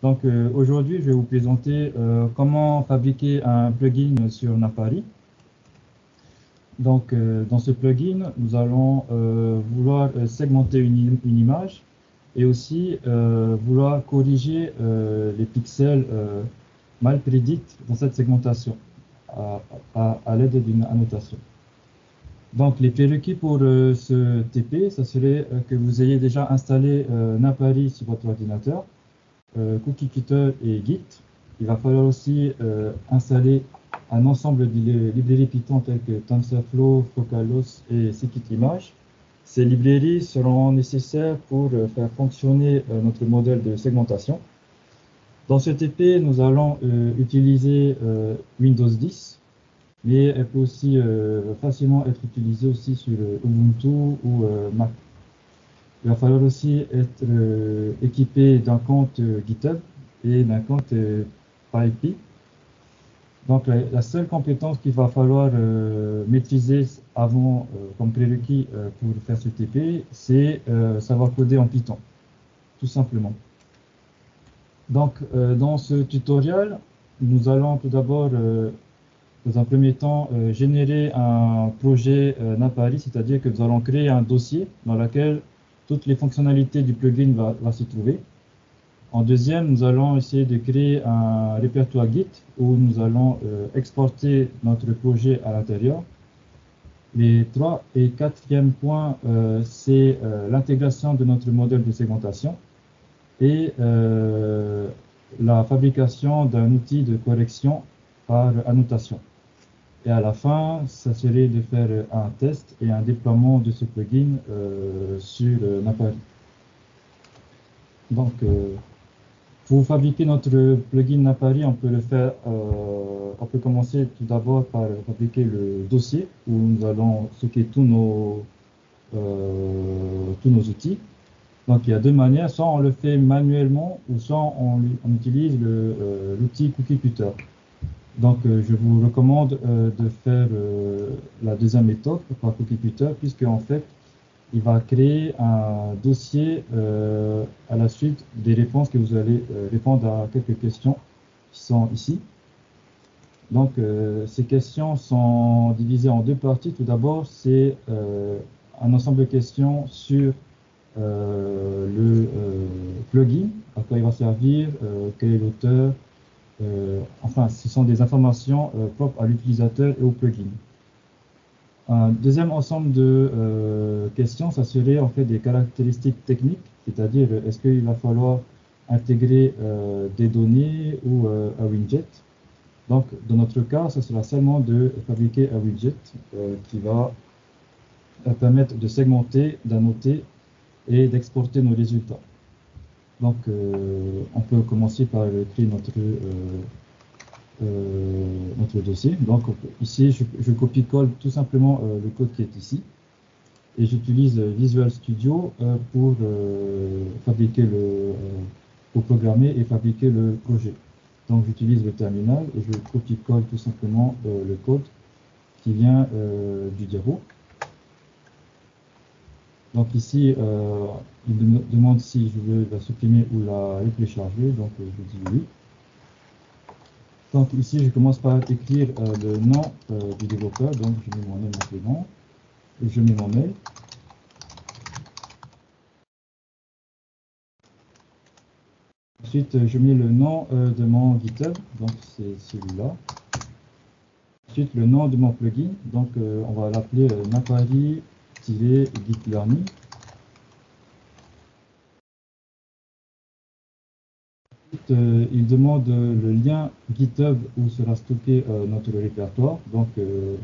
Donc aujourd'hui, je vais vous présenter comment fabriquer un plugin sur Napari. Donc dans ce plugin, nous allons vouloir segmenter une, une, image et aussi vouloir corriger les pixels mal prédits dans cette segmentation à, l'aide d'une annotation. Donc, les prérequis pour euh, ce TP, ça serait euh, que vous ayez déjà installé euh, Napari sur votre ordinateur, Cookie Cutter et Git. Il va falloir aussi installer un ensemble de librairies Python telles que TensorFlow, Focalos et Scikit-Image. Ces librairies seront nécessaires pour faire fonctionner notre modèle de segmentation. Dans ce TP, nous allons euh, utiliser euh, Windows 10, mais elle peut aussi euh, facilement être utilisée aussi sur Ubuntu ou Mac. Il va falloir aussi être équipé d'un compte GitHub et d'un compte PyPy. Donc la, seule compétence qu'il va falloir maîtriser avant comme prérequis pour faire ce TP, c'est savoir coder en Python, tout simplement. Donc, euh, dans ce tutoriel, nous allons tout d'abord, euh, dans un premier temps, euh, générer un projet Napari, c'est-à-dire que nous allons créer un dossier dans lequel toutes les fonctionnalités du plugin vont va s'y trouver. En deuxième, nous allons essayer de créer un répertoire Git où nous allons exporter notre projet à l'intérieur. Les trois et quatrième points, c'est l'intégration de notre modèle de segmentation et euh, la fabrication d'un outil de correction par annotation. Et à la fin, ça serait de faire un test et un déploiement de ce plugin euh, sur euh, Napari. Donc, pour fabriquer notre plugin Napari, on peut le faire, on peut commencer tout d'abord par fabriquer le dossier où nous allons stocker tous nos, tous nos outils. Donc il y a deux manières, soit on le fait manuellement ou soit on, utilise euh, l'outil Cookie Cutter. Donc euh, je vous recommande euh, de faire la deuxième méthode par Cookie Cutter puisque en fait il va créer un dossier à la suite des réponses que vous allez répondre à quelques questions qui sont ici. Donc ces questions sont divisées en deux parties. Tout d'abord c'est un ensemble de questions sur euh, le euh, plugin, à quoi il va servir, euh, quel est l'auteur, enfin, ce sont des informations propres à l'utilisateur et au plugin. Un deuxième ensemble de questions, ça serait en fait des caractéristiques techniques, c'est-à-dire est-ce qu'il va falloir intégrer des données ou un widget? Donc, dans notre cas, ça sera seulement de fabriquer un widget qui va permettre de segmenter, d'annoter et d'exporter nos résultats. Donc, euh, on peut commencer par créer notre, euh, euh, notre dossier. Donc, ici, je, copie-colle tout simplement le code qui est ici. Et j'utilise Visual Studio pour fabriquer le, pour programmer et fabriquer le projet. Donc, j'utilise le terminal et je copie-colle tout simplement le code qui vient du diapo. Donc ici, euh, il me demande si je veux la supprimer ou la télécharger, donc euh, je dis oui. Donc ici, je commence par écrire euh, le nom du développeur, donc je mets mon nom et je mets mon mail. Ensuite, je mets le nom de mon GitHub, donc c'est celui-là. Ensuite, le nom de mon plugin, donc on va l'appeler Napari Git Learning. Euh, il demande le lien GitHub où sera stocké euh, notre répertoire. Donc euh,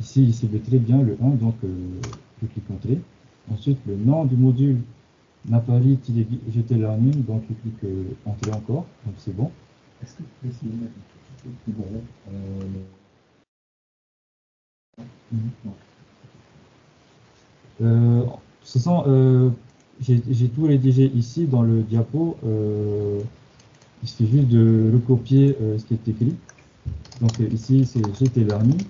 ici, il cible très bien le 1, donc je clique Entrée. Ensuite, le nom du module Napari-GT Learning, donc je clique Entrée encore, donc c'est bon. Est-ce que vous pouvez euh, ce sont, euh, j'ai tout rédigé ici dans le diapo. Euh, il suffit juste de recopier ce qui est écrit. Donc ici, c'est GT Learning.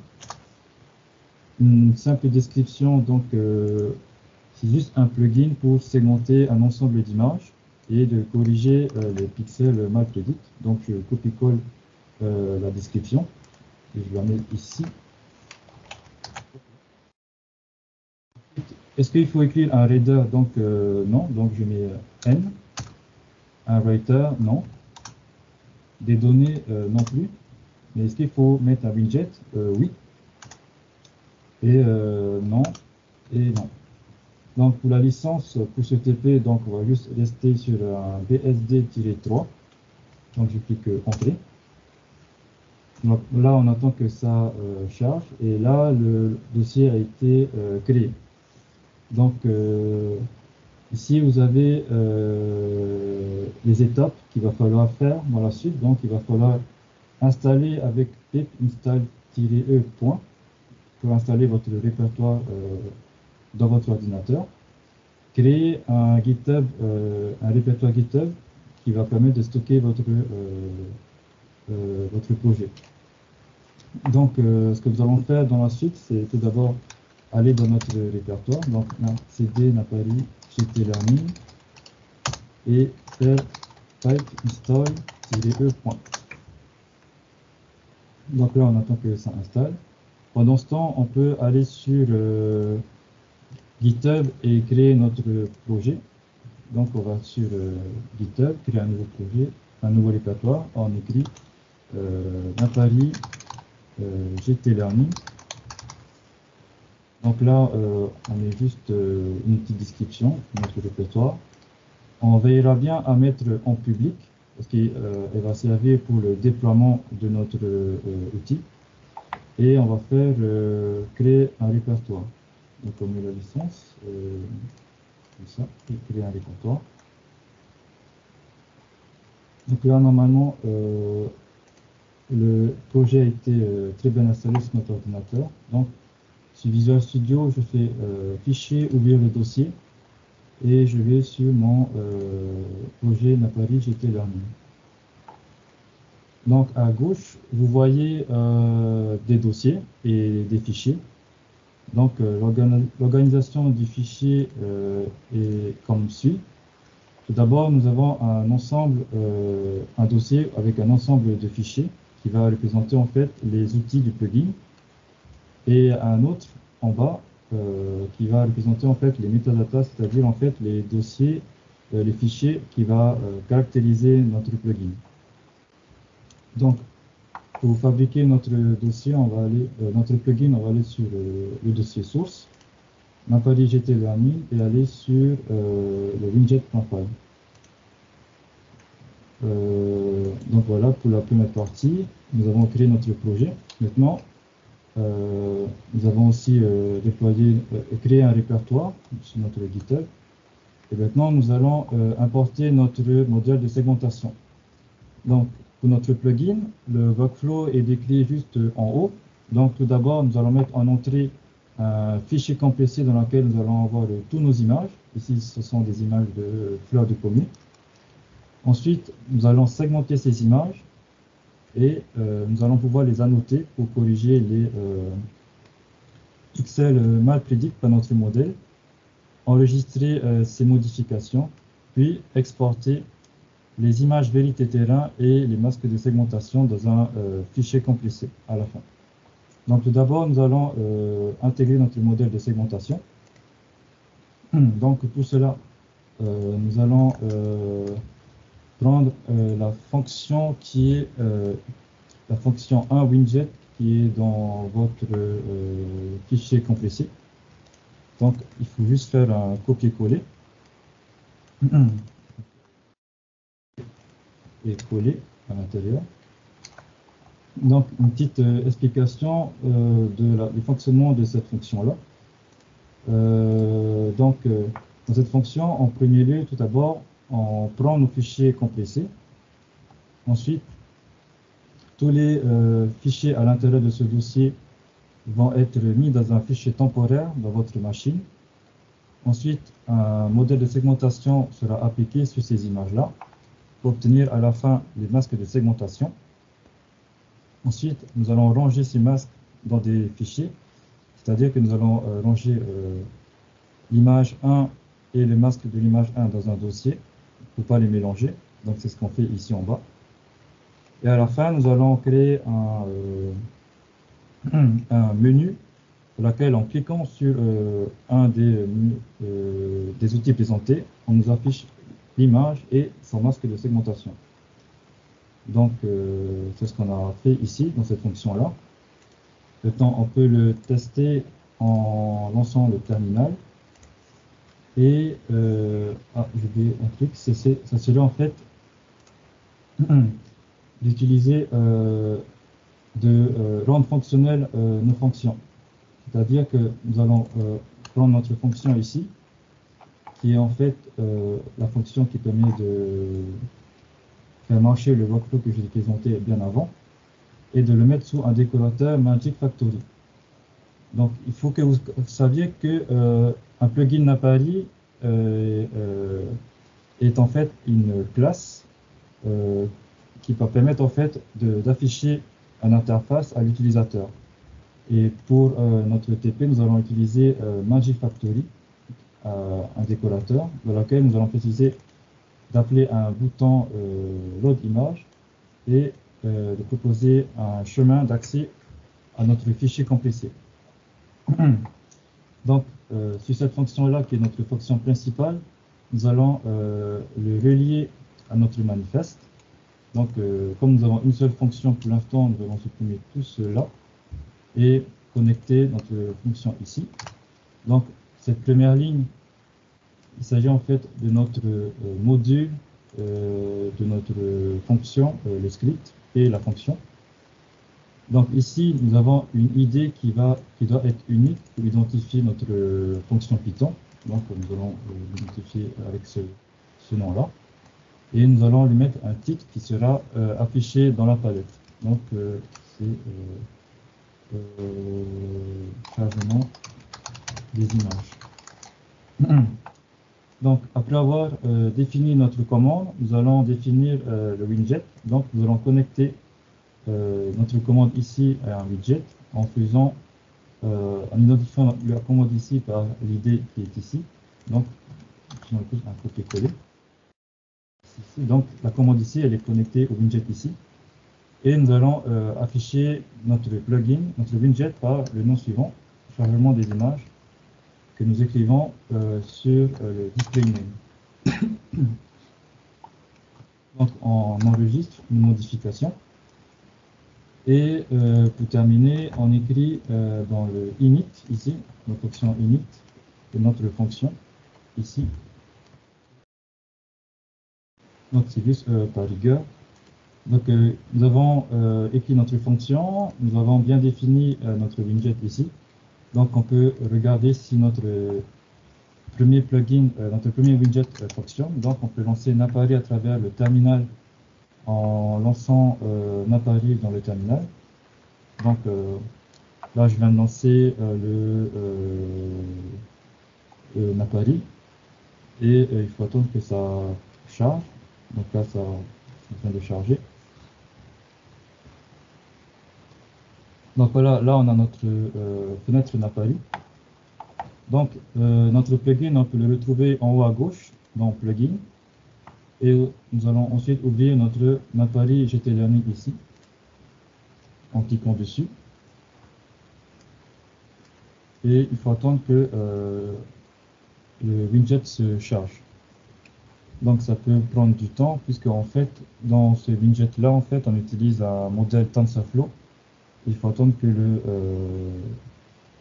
Une simple description, donc c'est juste un plugin pour segmenter un ensemble d'images. et de corriger les pixels mal prédits. Donc je copie-colle la description et je la mets ici. Est-ce qu'il faut écrire un reader Donc non, donc je mets n. Un writer, non. Des données, non plus. Mais est-ce qu'il faut mettre un widget Oui. Et non. Et non. Donc pour la licence, pour ce TP, donc on va juste rester sur un BSD-3. Donc je clique Entrée. Donc là, on attend que ça euh, charge. Et là, le dossier a été euh, créé. Donc euh, ici, vous avez les étapes qu'il va falloir faire dans la suite. Donc il va falloir installer avec pip install-e pour installer votre répertoire dans votre ordinateur, créer un GitHub, euh, un répertoire GitHub qui va permettre de stocker votre, euh, euh, votre projet. Donc, ce que nous allons faire dans la suite, c'est tout d'abord aller dans notre répertoire. Donc, cd napari gt learning et faire type install-e. Donc là, on attend que ça installe. Pendant ce temps, on peut aller sur GitHub et créer notre projet. Donc on va sur euh, GitHub, créer un nouveau projet, un nouveau répertoire. On écrit euh, Napari euh, GT Learning. Donc là, euh, on met juste une petite description de notre répertoire. On veillera bien à mettre en public parce qu'elle va servir pour le déploiement de notre outil. Et on va faire créer un répertoire. Donc on met la licence, euh, comme ça, et créer un répertoire. Donc là, normalement, euh, le projet a été euh, très bien installé sur notre ordinateur. Donc, sur Visual Studio, je fais fichier, ouvrir le dossier, et je vais sur mon projet Napari GT Learning. Donc, à gauche, vous voyez des dossiers et des fichiers. Donc, euh, l'organisation du fichier euh, est comme suit. Tout d'abord, nous avons un ensemble, euh, un dossier avec un ensemble de fichiers qui va représenter en fait les outils du plugin et un autre en bas qui va représenter en fait les metadata, c'est-à-dire en fait les dossiers, les fichiers qui va caractériser notre plugin. Donc, pour fabriquer notre dossier, on va aller, euh, notre plugin, on va aller sur euh, le dossier source, Napari GT Learning et aller sur euh, le winget.file. donc voilà pour la première partie. Nous avons créé notre projet. Maintenant, nous avons aussi déployé, créé un répertoire sur notre GitHub. Et maintenant, nous allons importer notre modèle de segmentation. Donc, pour notre plugin, le workflow est décrit juste en haut. Donc tout d'abord, nous allons mettre en entrée un fichier compressé dans lequel nous allons avoir tous nos images. Ici, ce sont des images de fleurs de pommier. Ensuite, nous allons segmenter ces images et euh, nous allons pouvoir les annoter pour corriger les euh, pixels mal prédits par notre modèle, enregistrer euh, ces modifications, puis exporter les images vérité terrain et les masques de segmentation dans un euh, fichier compressé à la fin. Donc tout d'abord, nous allons euh, intégrer notre modèle de segmentation. Donc pour cela, euh, nous allons prendre la fonction qui est la fonction 1 widget qui est dans votre fichier compressé. Donc il faut juste faire un copier-coller. est collé à l'intérieur. Donc, une petite euh, explication euh, de la, du fonctionnement de cette fonction-là. Euh, donc, dans cette fonction, en premier lieu, tout d'abord, on prend nos fichiers compressés. Ensuite, tous les fichiers à l'intérieur de ce dossier vont être mis dans un fichier temporaire dans votre machine. Ensuite, un modèle de segmentation sera appliqué sur ces images-là obtenir à la fin les masques de segmentation. Ensuite, nous allons ranger ces masques dans des fichiers, c'est-à-dire que nous allons euh, ranger euh, l'image 1 et le masque de l'image 1 dans un dossier. Ne faut pas les mélanger. Donc c'est ce qu'on fait ici en bas. Et à la fin, nous allons créer un, euh, menu pour lequel, en cliquant sur euh, un des, euh, des outils présentés, on nous affiche l'image et son masque de segmentation. Donc, c'est ce qu'on a fait ici, dans cette fonction-là. Maintenant, on peut le tester en lançant le terminal. Et, ah, j'ai oublié un truc, ça serait en fait d'utiliser, euh, de euh, rendre fonctionnelles euh, nos fonctions. C'est-à-dire que nous allons prendre notre fonction ici, qui est en fait la fonction qui permet de faire marcher le workflow que j'ai présenté bien avant, et de le mettre sous un décorateur Magic Factory. Donc, il faut que vous saviez que un plugin Napari est en fait une classe qui va permettre en fait d'afficher une interface à l'utilisateur. Et pour euh, notre TP, nous allons utiliser euh, Magifactory, euh, un décorateur, dans lequel nous allons préciser d'appeler un bouton euh, Load Image et de proposer un chemin d'accès à notre fichier compressé. Donc, sur cette fonction-là, qui est notre fonction principale, nous allons le relier à notre manifeste donc, euh, comme nous avons une seule fonction pour l'instant, nous allons supprimer tout cela et connecter notre fonction ici. Donc, cette première ligne, il s'agit en fait de notre euh, module, euh, de notre fonction, le script et la fonction. Donc ici, nous avons une idée qui, doit être unique pour identifier notre fonction Python. Donc nous allons l'identifier avec ce nom-là et nous allons lui mettre un titre qui sera euh, affiché dans la palette. Donc euh, c'est euh, chargement des images. Donc après avoir défini notre commande, nous allons définir le widget. Donc nous allons connecter notre commande ici à un widget en faisant en identifiant la commande ici par l'idée qui est ici. Donc, je un copier-coller. Donc la commande ici, elle est connectée au widget ici. Et nous allons euh, afficher notre plugin, notre widget par le nom suivant, chargement des images, que nous écrivons euh, sur euh, le display name. Donc on enregistre une modification. Et pour terminer, on écrit dans le init, ici, notre option init, de notre fonction, ici, donc c'est juste euh, par rigueur. Donc euh, nous avons euh, écrit notre fonction, nous avons bien défini notre widget ici. Donc on peut regarder si notre premier plugin, notre premier widget fonctionne. Donc on peut lancer Napari à travers le terminal en lançant Napari dans le terminal. Donc là je viens de lancer le, Napari et il faut attendre que ça charge. Donc là, ça vient de charger. Donc voilà, là on a notre euh, fenêtre Napali. Donc euh, notre plugin, on peut le retrouver en haut à gauche dans plugin. Et nous allons ensuite ouvrir notre Napali GT Learning ici, en cliquant dessus. Et il faut attendre que euh, le widget se charge. Donc ça peut prendre du temps puisque en fait dans ce widget là en fait on utilise un modèle TensorFlow. Il faut attendre que le euh,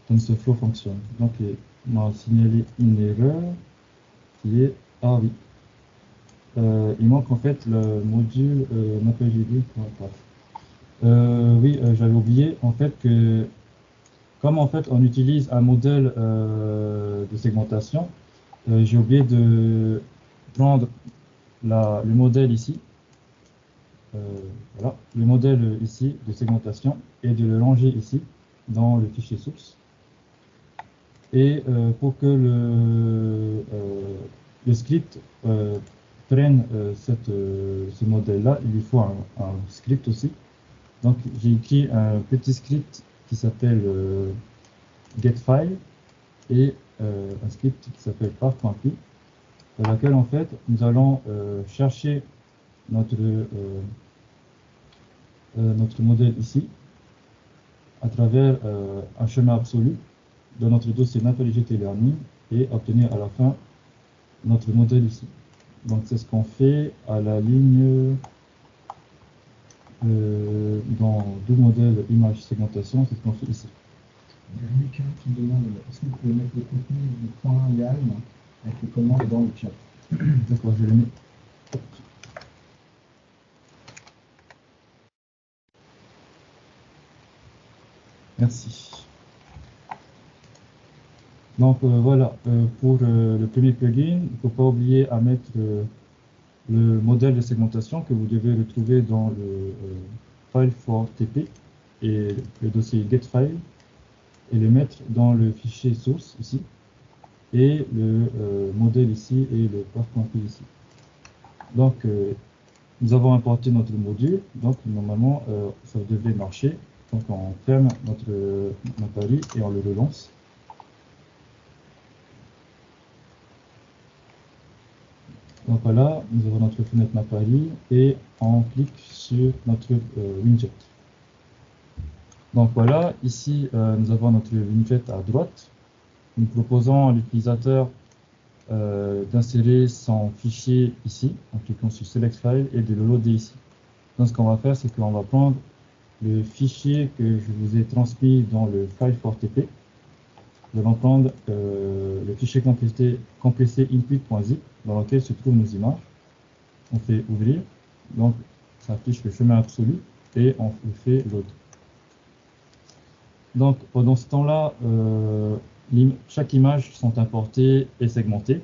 TensorFlow fonctionne. Donc il m'a signalé une erreur qui est ah. Euh, il manque en fait le module euh, euh, oui, euh, j'avais oublié en fait que comme en fait on utilise un modèle de segmentation, j'ai oublié de prendre le modèle ici, voilà, le modèle ici de segmentation et de le ranger ici dans le fichier source. Et pour que le script prenne cette, ce modèle-là, il lui faut un, script aussi. Donc j'ai écrit un petit script qui s'appelle getFile et un script qui s'appelle par.py dans laquelle en fait nous allons chercher notre, notre modèle ici à travers un chemin absolu dans notre dossier NapaliGT Learning et obtenir à la fin notre modèle ici. Donc c'est ce qu'on fait à la ligne euh, dans deux modèles image segmentation, c'est ce qu'on fait ici. Il y a quelqu'un qui demande est-ce que vous pouvez mettre le contenu du point YALM avec les commandes dans le chat? D'accord, je le mets. Merci. Donc euh, voilà, euh, pour euh, le premier plugin, il ne faut pas oublier à mettre le modèle de segmentation que vous devez retrouver dans le file for TP et le dossier getFile et le mettre dans le fichier source ici et le modèle ici et le compris ici. Donc nous avons importé notre module, donc normalement ça devait marcher. Donc on ferme notre, notre et on le relance. Donc voilà, nous avons notre fenêtre Mapari et on clique sur notre euh, widget. Donc voilà, ici euh, nous avons notre widget à droite. Nous proposons à l'utilisateur euh, d'insérer son fichier ici en cliquant sur Select File et de le loader ici. Donc ce qu'on va faire, c'est qu'on va prendre le fichier que je vous ai transmis dans le file for Allons prendre euh, le fichier compressé, input.zip dans lequel se trouvent nos images. On fait ouvrir, donc ça affiche le chemin absolu et on fait load. Donc pendant ce temps-là, euh, chaque image sont importées et segmentées.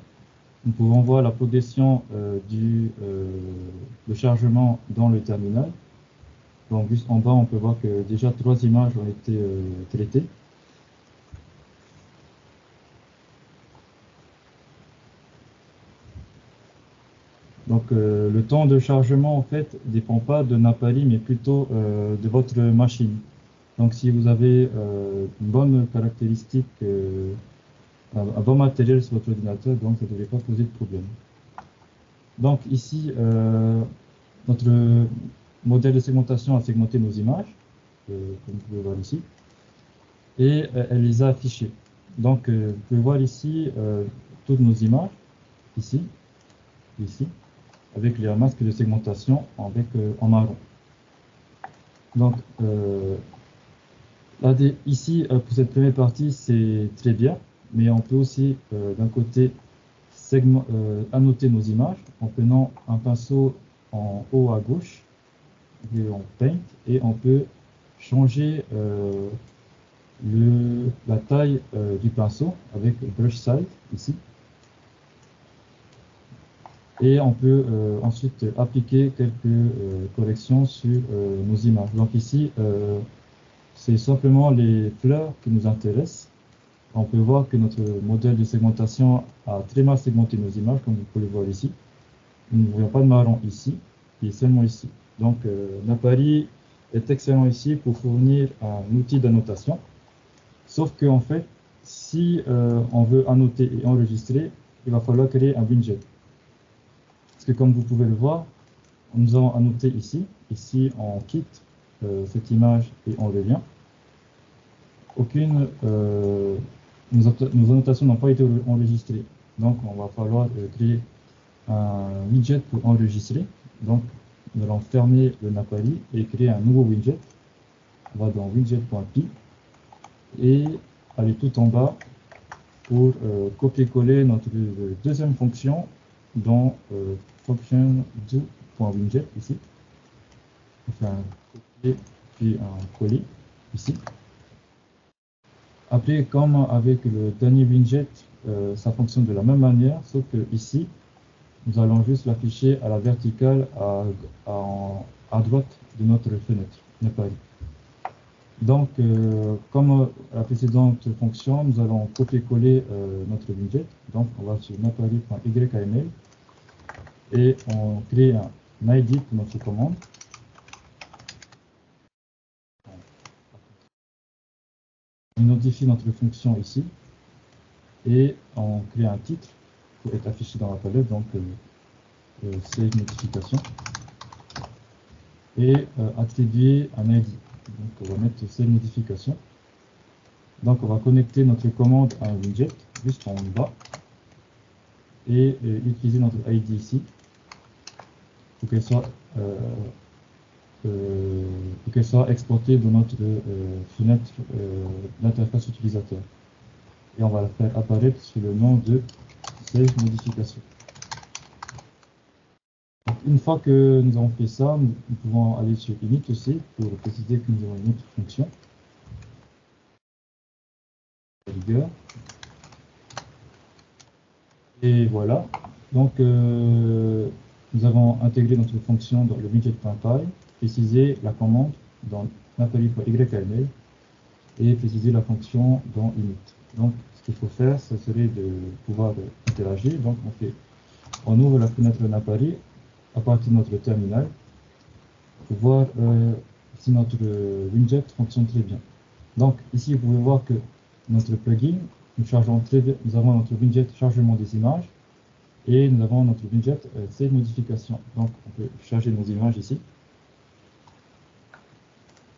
Nous pouvons voir la progression euh, du chargement dans le terminal. Donc juste en bas, on peut voir que déjà trois images ont été traitées. Donc euh, le temps de chargement en fait dépend pas de Napali mais plutôt euh, de votre machine. Donc si vous avez euh, une bonne caractéristique, un bon matériel sur votre ordinateur, donc ça ne devrait pas poser de problème. Donc ici, notre modèle de segmentation a segmenté nos images, comme vous pouvez voir ici, et elle les a affichées. Donc vous pouvez voir ici toutes nos images, ici, ici avec les masques de segmentation euh, en marron. Donc, euh, ici, euh, pour cette première partie, c'est très bien, mais on peut aussi, d'un côté, annoter nos images en prenant un pinceau en haut à gauche, et on paint, et on peut changer la taille du pinceau avec brush size ici et on peut euh, ensuite appliquer quelques euh, corrections sur euh, nos images. Donc ici, c'est simplement les fleurs qui nous intéressent. On peut voir que notre modèle de segmentation a très mal segmenté nos images, comme vous pouvez le voir ici. Nous ne voyons pas de marron ici, est seulement ici. Donc Napari est excellent ici pour fournir un outil d'annotation. Sauf qu'en fait, si on veut annoter et enregistrer, il va falloir créer un widget. Parce que comme vous pouvez le voir, nous avons annoté ici. Ici, on quitte euh, cette image et on revient. Aucune, euh, nos, annotations n'ont pas été enregistrées. Donc, on va falloir euh, créer un widget pour enregistrer. Donc, nous allons fermer le Napali et créer un nouveau widget. On va dans widget.py et aller tout en bas pour copier-coller notre deuxième fonction dans euh, function do.widget ici. On fait un copier puis un coller ici. Après, comme avec le dernier widget, euh, ça fonctionne de la même manière, sauf que ici, nous allons juste l'afficher à la verticale à, à, droite de notre fenêtre. Donc, euh, comme la précédente fonction, nous allons copier-coller euh, notre widget. Donc, on va sur napari.yml et on crée un ID pour notre commande. On modifie notre fonction ici et on crée un titre pour être affiché dans la palette, donc save modification et attribuer un ID. Donc on va mettre save modification. Donc on va connecter notre commande à un widget juste en bas et utiliser notre ID ici pour qu'elle soit, euh, euh, soit exportée dans notre euh, fenêtre d'interface utilisateur. Et on va la faire apparaître sous le nom de Save Modification. Une fois que nous avons fait ça, nous, pouvons aller sur Init aussi pour préciser que nous avons une autre fonction. Et voilà. Donc, euh, nous avons intégré notre fonction dans le widget.py, précisé la commande dans YML et préciser la fonction dans init. Donc, ce qu'il faut faire, ce serait de pouvoir interagir. Donc, on on ouvre la fenêtre Napari à partir de notre terminal pour voir euh, si notre widget fonctionne très bien. Donc, ici, vous pouvez voir que notre plugin, nous, chargeons très bien, nous avons notre widget chargement des images et nous avons notre widget euh, Save Modification. Donc, on peut charger nos images ici.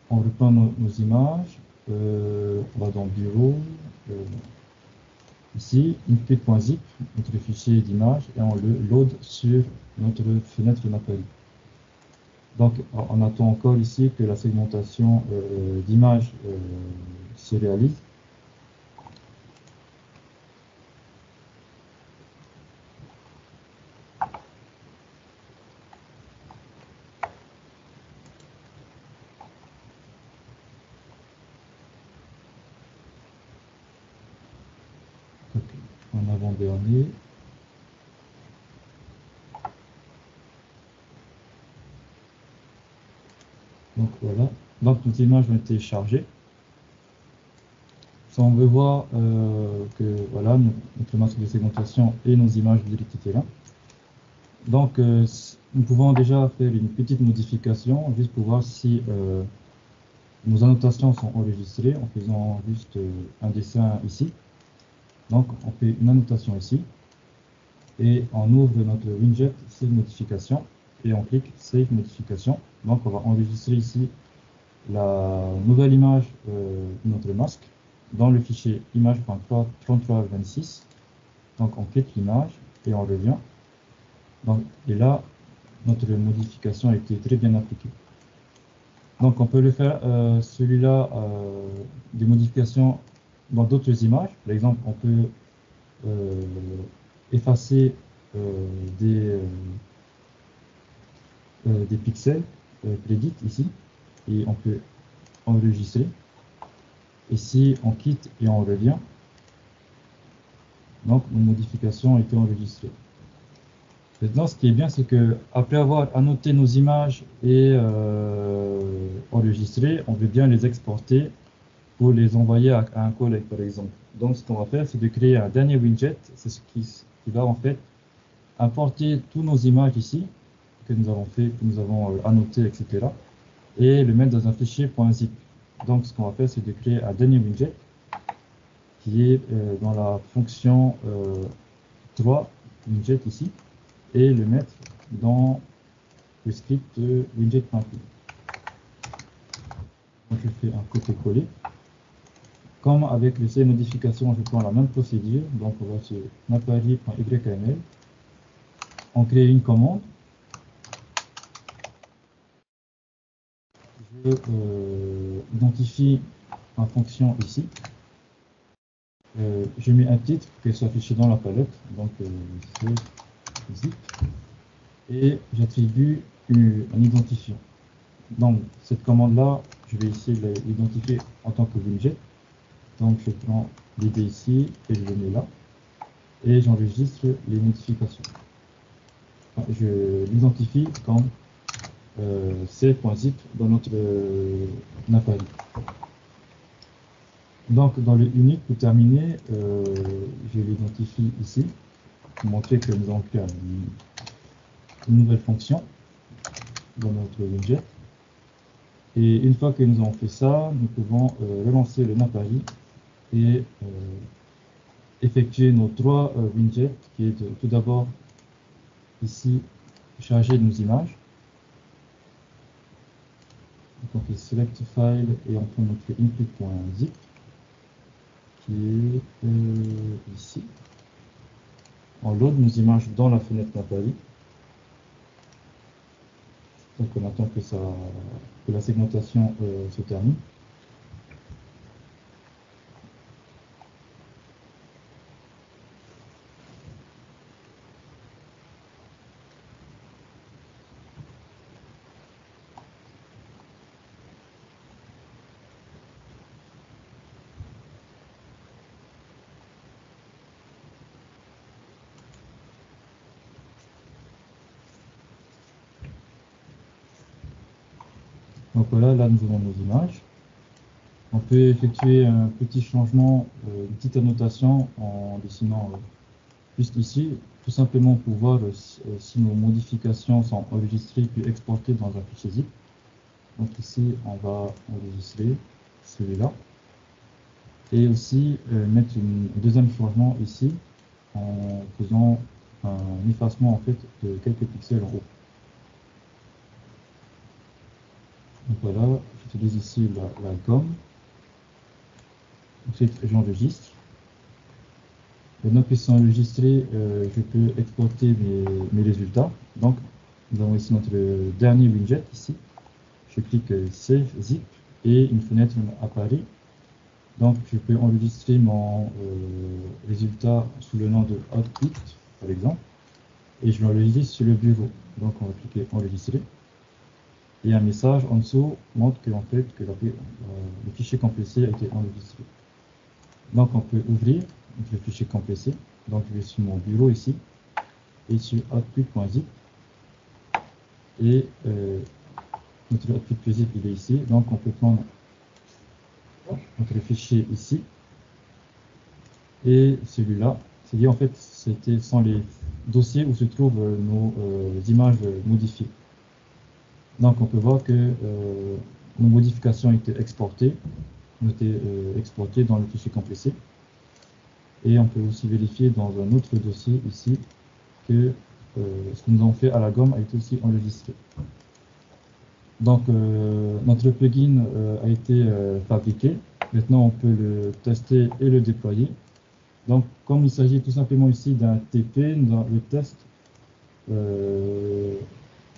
On reprend nos, images. Euh, on va dans Bureau. Euh, ici, input.zip, notre fichier d'image, et on le load sur notre fenêtre Napoli. Donc, on attend encore ici que la segmentation d'image se réalise. Donc voilà, donc nos images ont été chargées. on veut voir euh, que voilà, notre masque de segmentation et nos images étaient là. Donc euh, nous pouvons déjà faire une petite modification juste pour voir si euh, nos annotations sont enregistrées en faisant juste un dessin ici. Donc on fait une annotation ici et on ouvre notre widget Save Modification et on clique Save Modification. Donc on va enregistrer ici la nouvelle image euh, notre masque dans le fichier image.3326. Donc on clique l'image et on revient. Donc, et là, notre modification a été très bien appliquée. Donc on peut le faire, euh, celui-là, euh, des modifications dans d'autres images. Par exemple, on peut effacer des, des pixels prédits ici et on peut enregistrer. Ici, on quitte et on revient. Donc, nos modifications ont été enregistrées. Maintenant, ce qui est bien, c'est que après avoir annoté nos images et euh, enregistré, on veut bien les exporter pour les envoyer à, un collègue, par exemple. Donc, ce qu'on va faire, c'est de créer un dernier widget. C'est ce qui, qui va en fait importer tous nos images ici, que nous avons fait, que nous avons euh, annoté, etc. Et le mettre dans un fichier .zip. Donc ce qu'on va faire, c'est de créer un dernier widget qui est euh, dans la fonction 3 euh, widget ici et le mettre dans le script widget.py. Donc je fais un copier-coller. Comme avec les modifications, je prends la même procédure. Donc on va sur napari.yml. On crée une commande. Je euh, identifie une fonction ici. Euh, je mets un titre qui soit affiché dans la palette. Donc euh, zip. Et j'attribue un identifiant. Donc cette commande-là, je vais essayer de l'identifier en tant que budget. Donc je prends l'idée ici et je le mets là. Et j'enregistre les je l'identifie comme c.zip dans notre euh, Donc dans le unique, pour terminer, euh, je l'identifie ici pour montrer que nous avons créé une, nouvelle fonction dans notre widget. Et une fois que nous avons fait ça, nous pouvons euh, relancer le Napari et, euh, effectuer nos trois euh, widgets, qui est tout d'abord ici charger nos images. Donc on fait select file et on prend notre input.zip qui est euh, ici. On load nos images dans la fenêtre Napali. Donc on attend que, ça, que la segmentation euh, se termine. Donc voilà, là nous avons nos images. On peut effectuer un petit changement, euh, une petite annotation en dessinant euh, juste ici, tout simplement pour voir euh, si, nos modifications sont enregistrées puis exportées dans un fichier zip. Donc ici, on va enregistrer celui-là. Et aussi mettre un deuxième changement ici en faisant un effacement en fait de quelques pixels en haut. Donc voilà, j'utilise ici la, la gomme. Ensuite, j'enregistre. Maintenant que c'est enregistré, euh, je peux exporter mes, résultats. Donc, nous avons ici notre dernier widget ici. Je clique Save Zip et une fenêtre apparaît. Donc, je peux enregistrer mon euh, résultat sous le nom de Output, par exemple. Et je l'enregistre sur le bureau. Donc, on va cliquer Enregistrer et un message en dessous montre que, en fait, que euh, le fichier compressé a été enregistré. Donc on peut ouvrir le fichier compressé. Donc je vais sur mon bureau ici et sur output.zip et euh, notre output.zip il est ici. Donc on peut prendre notre fichier ici et celui-là. C'est-à-dire en fait c'était sont les dossiers où se trouvent nos euh, images modifiées. Donc on peut voir que euh, nos modifications ont été exportées, ont été euh, exportées dans le fichier compressé. Et on peut aussi vérifier dans un autre dossier ici que euh, ce que nous avons fait à la gomme a été aussi enregistré. Donc notre plugin a été fabriqué. Maintenant on peut le tester et le déployer. Donc comme il s'agit tout simplement ici d'un TP, le test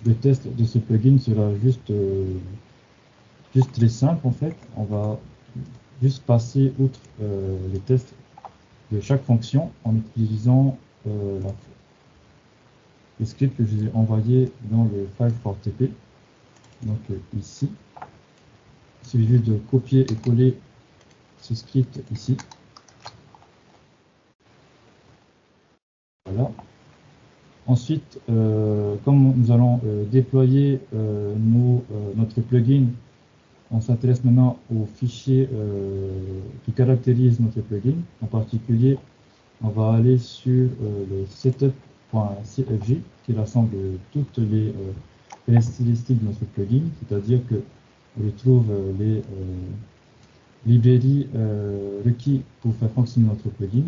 le test de ce plugin sera juste, euh, juste très simple en fait. On va juste passer outre euh, les tests de chaque fonction en utilisant euh, la, le script que je vous ai envoyé dans le file for TP. Donc ici, il suffit juste de copier et coller ce script ici. Voilà. Ensuite, euh, comme nous allons euh, déployer euh, notre plugin, on s'intéresse maintenant aux fichiers qui caractérisent notre plugin. En particulier, on va aller sur le setup.cfg qui rassemble toutes les caractéristiques de notre plugin, c'est-à-dire que on retrouve les librairies requises pour faire fonctionner notre plugin.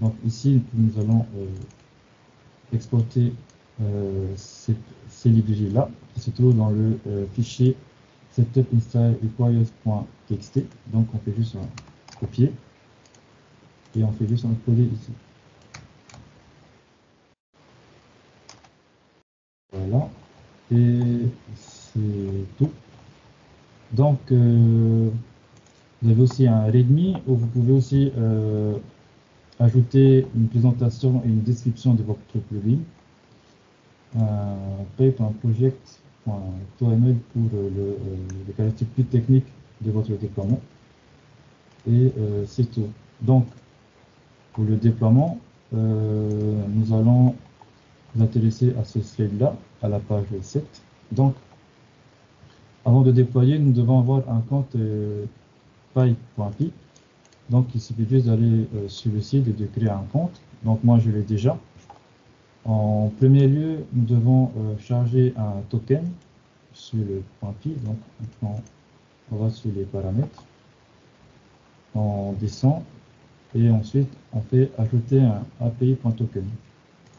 Donc ici, nous allons euh, ces, librairies-là qui se trouvent dans le euh, fichier setup install requires.txt. Donc on fait juste un copier et on fait juste un coller ici. Voilà. Et c'est tout. Donc, euh, vous avez aussi un README où vous pouvez aussi ajouter une présentation et une description de votre plugin. Euh, un project.toml pour euh, le, euh, les caractéristiques plus techniques de votre déploiement. Et euh, c'est tout. Donc, pour le déploiement, nous allons nous intéresser à ce slide-là, à la page 7. Donc, avant de déployer, nous devons avoir un compte py.py donc, il suffit juste d'aller euh, sur le site et de créer un compte. Donc, moi, je l'ai déjà. En premier lieu, nous devons euh, charger un token sur le point .py. Donc, on va sur les paramètres. On descend et ensuite on fait ajouter un API.token.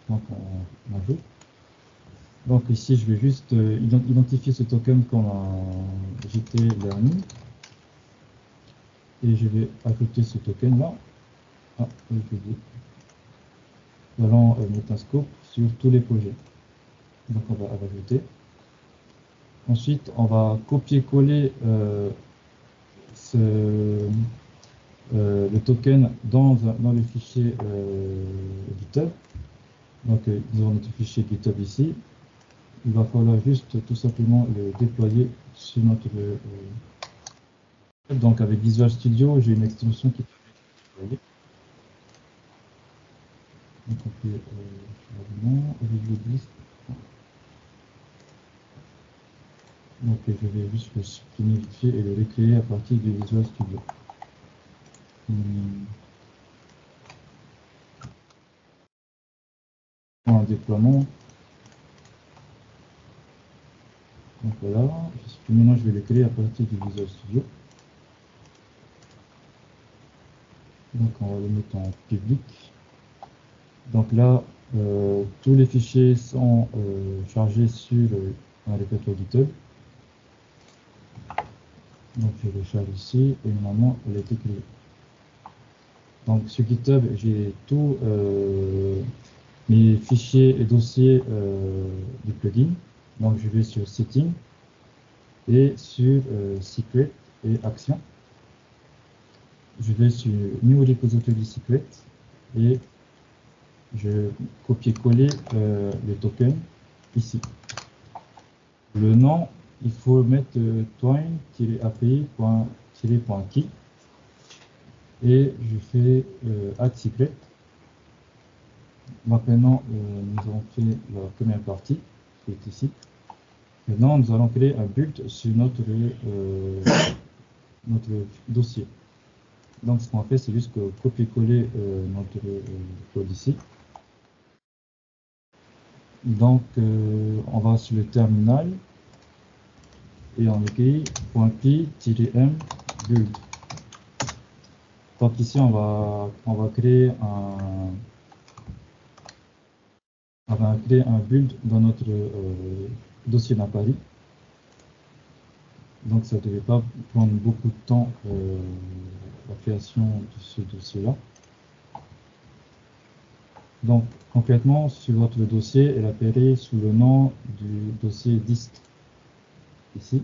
Donc on, ajoute. Donc ici je vais juste euh, identifier ce token comme un JT Learning et je vais ajouter ce token là. Ah, Nous allons euh, mettre un scope sur tous les projets. Donc on va ajouter. Ensuite, on va copier-coller euh, euh, le token dans, dans le fichier GitHub. Donc, nous avons notre fichier GitHub ici. Il va falloir juste tout simplement le déployer sur notre donc avec Visual Studio, j'ai une extension qui permet de. Donc on fait euh, Donc je vais juste le supprimer vite fait et le recréer à partir du Visual Studio. Un déploiement. Donc voilà, maintenant je vais le créer à partir du Visual Studio. Donc on va le mettre en public. Donc là, euh, tous les fichiers sont euh, chargés sur euh, un répertoire GitHub. Donc je le charge ici et normalement elle été créée. Donc sur GitHub, j'ai tous mes fichiers et dossiers du plugin. Donc je vais sur Setting et sur Secret et Action. Je vais sur New Repository Secret et je copie-coller le token ici. Le nom il faut mettre euh, twine-api.key et je fais euh, add secret. Maintenant, euh, nous avons fait la première partie qui est ici. Maintenant, nous allons créer un build sur notre, euh, notre dossier. Donc, ce qu'on fait, c'est juste copier-coller notre code ici. Donc, on va sur le terminal et on écrit .pi-m build. Donc ici on va on va créer un on va créer un build dans notre euh, dossier d'Ampari. Donc ça ne devait pas prendre beaucoup de temps euh, création de ce dossier-là. Donc concrètement sur votre dossier, elle apparaît sous le nom du dossier dist ici.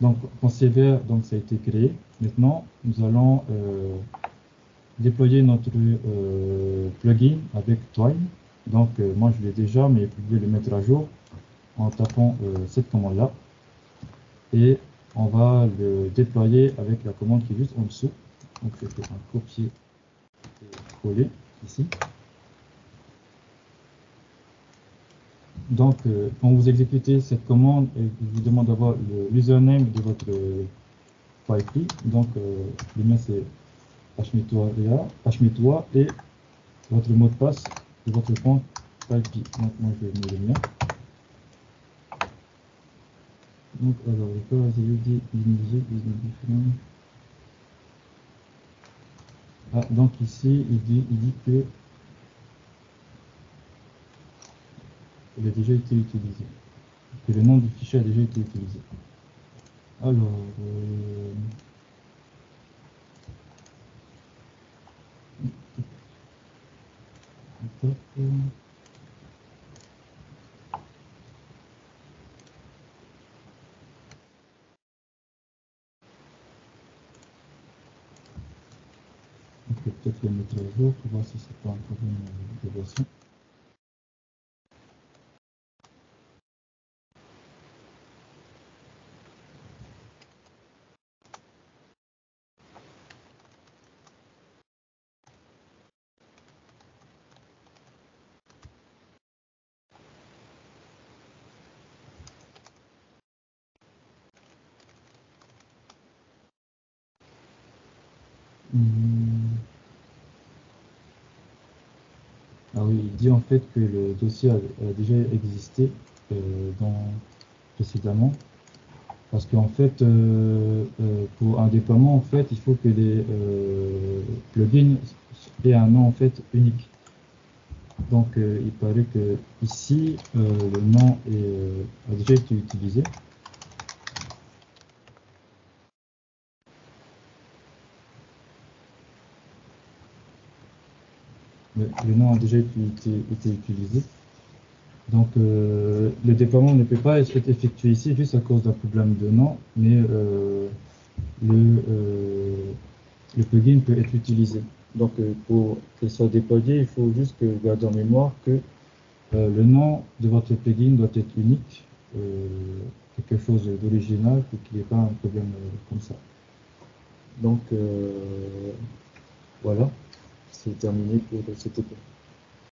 Donc, considère, donc ça a été créé. Maintenant, nous allons euh, déployer notre euh, plugin avec Twine. Donc, euh, moi je l'ai déjà, mais vous pouvez le mettre à jour en tapant cette commande-là. Et on va le déployer avec la commande qui est juste en dessous. Donc, je fais un copier-coller ici. Donc, euh, quand vous exécutez cette commande, il vous demande d'avoir l'username de votre file Donc, euh, le mien c'est hmitoi et votre mot de passe de votre compte FileKey. Donc, moi je vais le mien. Donc, alors, le corps dit Ah, donc ici, il dit, il dit que il a déjà été utilisé. Que le nom du fichier a déjà été utilisé. Alors, euh, le mettre à jour pour voir si c'est pas un problème de version. En fait que le dossier a, déjà existé euh, précédemment. Parce qu'en fait, euh, euh, pour un déploiement, en fait, il faut que les plugins aient un nom en fait unique. Donc, il paraît que ici, le nom a déjà été utilisé. Le, nom a déjà été, utilisé. Donc euh, le déploiement ne peut pas être effectué ici juste à cause d'un problème de nom, mais euh, le, euh, le, plugin peut être utilisé. Donc pour qu'il soit déployé, il faut juste que garder en mémoire que le nom de votre plugin doit être unique, quelque chose d'original pour qu'il n'y ait pas un problème comme ça. Donc voilà, c'est terminé pour cette époque.